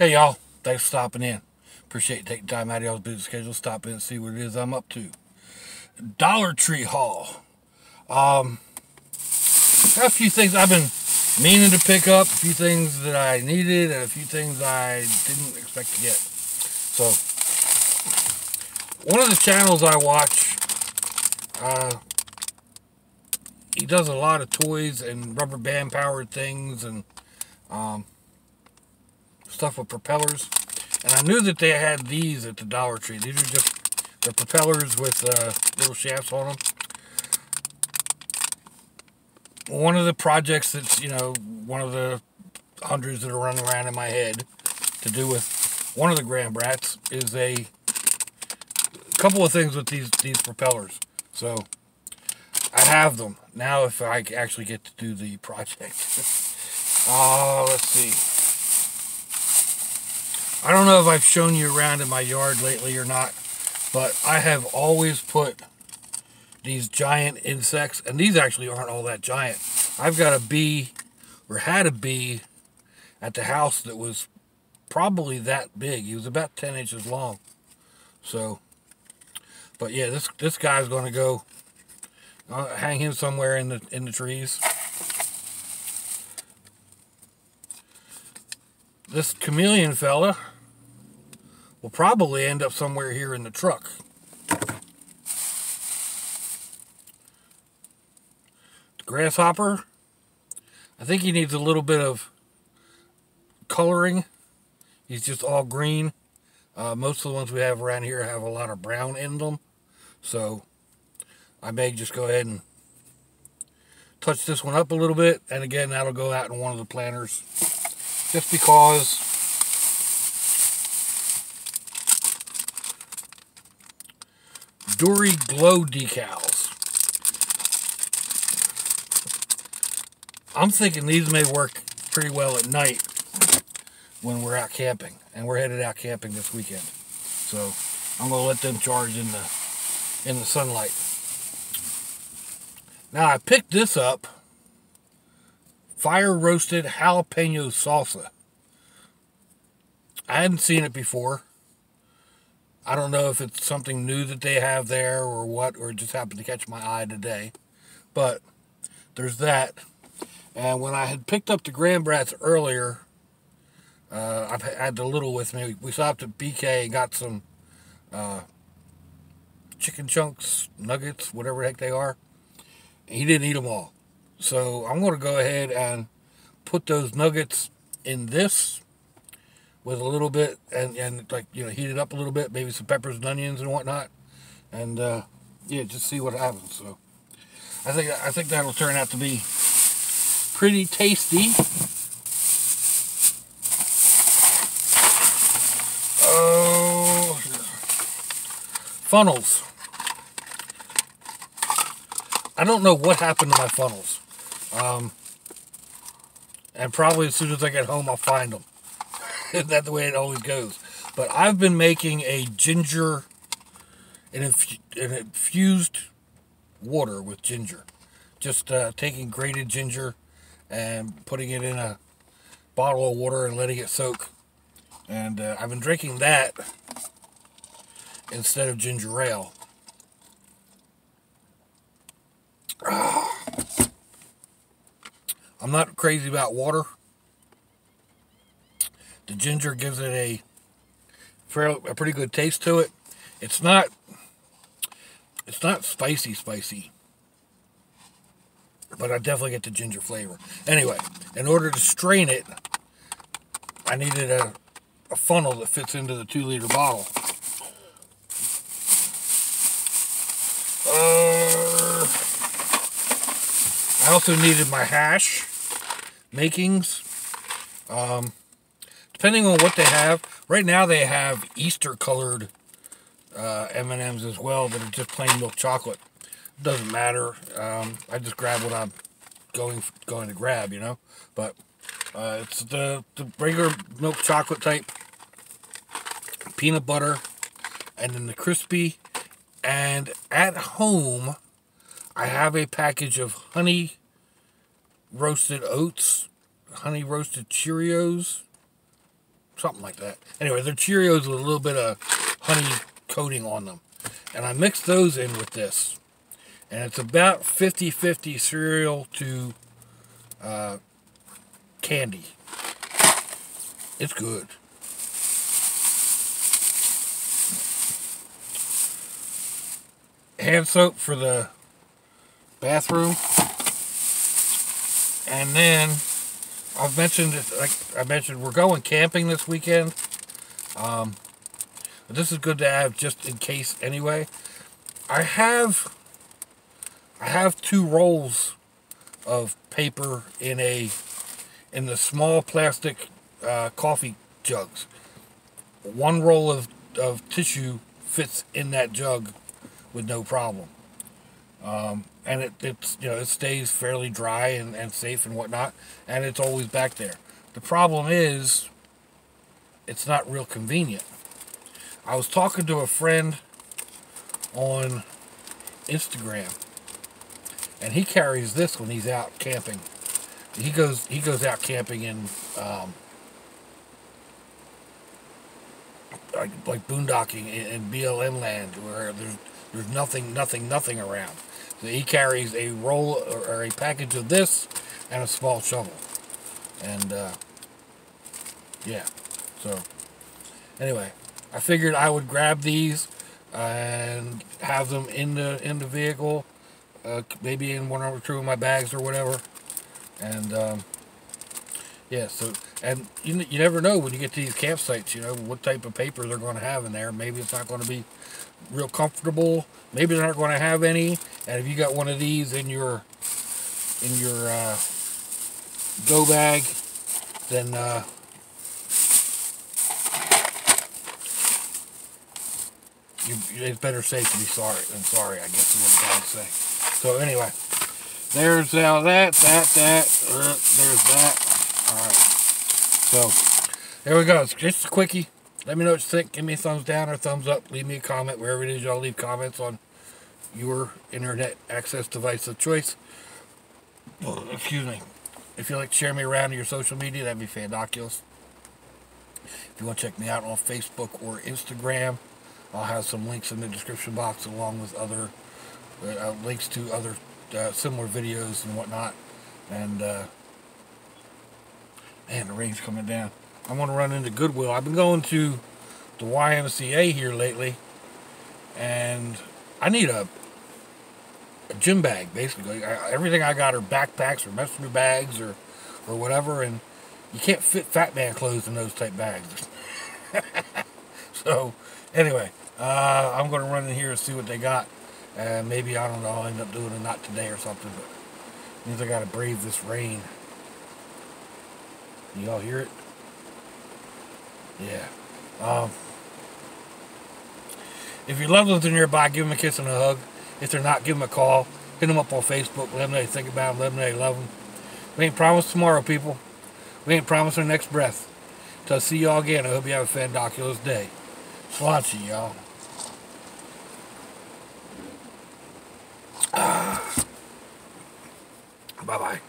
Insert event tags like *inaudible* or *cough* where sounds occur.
Hey y'all, thanks for stopping in. Appreciate taking time out of y'all's busy schedule, stop in and see what it is I'm up to. Dollar Tree haul. Um, got a few things I've been meaning to pick up, a few things that I needed, and a few things I didn't expect to get. So, one of the channels I watch, uh, he does a lot of toys and rubber band powered things and um, stuff with propellers. And I knew that they had these at the Dollar Tree. These are just the propellers with uh, little shafts on them. One of the projects that's, you know, one of the hundreds that are running around in my head to do with one of the Grand Brats is a couple of things with these, these propellers. So, I have them. Now if I actually get to do the *laughs* project. uh, let's see. I don't know if I've shown you around in my yard lately or not, but I have always put these giant insects, and these actually aren't all that giant. I've got a bee, or had a bee, at the house that was probably that big. He was about 10 inches long. So, but yeah, this this guy's going to go uh, hang him somewhere in the in the trees. This chameleon fella will probably end up somewhere here in the truck. The grasshopper, I think he needs a little bit of coloring. He's just all green. Uh, most of the ones we have around here have a lot of brown in them. So I may just go ahead and touch this one up a little bit. And again, that'll go out in one of the planters. Just because Dory Glow decals. I'm thinking these may work pretty well at night when we're out camping. And we're headed out camping this weekend. So I'm to let them charge in the in the sunlight. Now I picked this up. Fire roasted jalapeno salsa. I hadn't seen it before. I don't know if it's something new that they have there or what, or it just happened to catch my eye today. But there's that. And when I had picked up the Grand Brats earlier, uh, I've had the little with me. We stopped at BK and got some uh, chicken chunks, nuggets, whatever the heck they are. And he didn't eat them all. So I'm going to go ahead and put those nuggets in this with a little bit and, and like, you know, heat it up a little bit, maybe some peppers and onions and whatnot. And, uh, yeah, just see what happens. So I think, I think that'll turn out to be pretty tasty. Oh, funnels. I don't know what happened to my funnels. Um, and probably as soon as I get home, I'll find them. *laughs* Isn't that the way it always goes? But I've been making a ginger, an, inf an infused water with ginger. Just uh, taking grated ginger and putting it in a bottle of water and letting it soak. And uh, I've been drinking that instead of ginger ale. I'm not crazy about water. The ginger gives it a fairly, a pretty good taste to it. It's not it's not spicy spicy. But I definitely get the ginger flavor. Anyway, in order to strain it, I needed a, a funnel that fits into the two liter bottle. Uh, I also needed my hash makings. Um, depending on what they have. Right now they have Easter colored uh, M&Ms as well that are just plain milk chocolate. Doesn't matter. Um, I just grab what I'm going going to grab, you know. But uh, it's the the regular milk chocolate type, peanut butter, and then the crispy. And at home, I have a package of honey roasted oats, honey roasted Cheerios something like that. Anyway, they're Cheerios with a little bit of honey coating on them. And I mixed those in with this. And it's about 50-50 cereal to uh, candy. It's good. Hand soap for the bathroom. And then I've mentioned like I mentioned we're going camping this weekend. Um, this is good to have just in case anyway. I have I have two rolls of paper in a in the small plastic uh, coffee jugs. One roll of, of tissue fits in that jug with no problem. Um, and it, it's you know it stays fairly dry and, and safe and whatnot, and it's always back there. The problem is it's not real convenient. I was talking to a friend on Instagram, and he carries this when he's out camping. He goes he goes out camping in um, like like boondocking in, BLM land where there's there's nothing nothing nothing around. So he carries a roll or a package of this and a small shovel. And, uh, yeah. So, anyway, I figured I would grab these and have them in the in the vehicle, uh, maybe in one or two of my bags or whatever. And, um, yeah, so, and you, you never know when you get to these campsites, you know, what type of paper they're going to have in there. Maybe it's not going to be real comfortable. Maybe they're not going to have any. And if you got one of these in your in your uh, go bag, then uh, you, it's better safe to be sorry than sorry. I guess is what I'm trying to say. So anyway, there's uh, that, that, that. Uh, there's that. All right. So there we go. It's just a quickie. Let me know what you think. Give me a thumbs down or thumbs up. Leave me a comment wherever it is y'all leave comments on your internet access device of choice. Oh, excuse me. If you like to share me around to your social media, that'd be fandoculous. If you want to check me out on Facebook or Instagram, I'll have some links in the description box along with other uh, links to other uh, similar videos and whatnot. And, uh, man, the rain's coming down. I want to run into Goodwill. I've been going to the YMCA here lately, and I need a, a gym bag, basically. I, everything I got are backpacks or messenger bags or, or whatever, and you can't fit fat man clothes in those type bags. *laughs* so, anyway, uh, I'm going to run in here and see what they got. And maybe, I don't know, I'll end up doing it not today or something, but means I got to brave this rain. Y'all hear it? Yeah. Um, if your loved ones are nearby, give them a kiss and a hug. If they're not, give them a call. Hit them up on Facebook. Let them know you think about them. Let them know you love them. We ain't promised tomorrow, people. We ain't promised our next breath. Till I see y'all again, I hope you have a fandoculous day. Sláinte, y'all. *sighs* Bye-bye.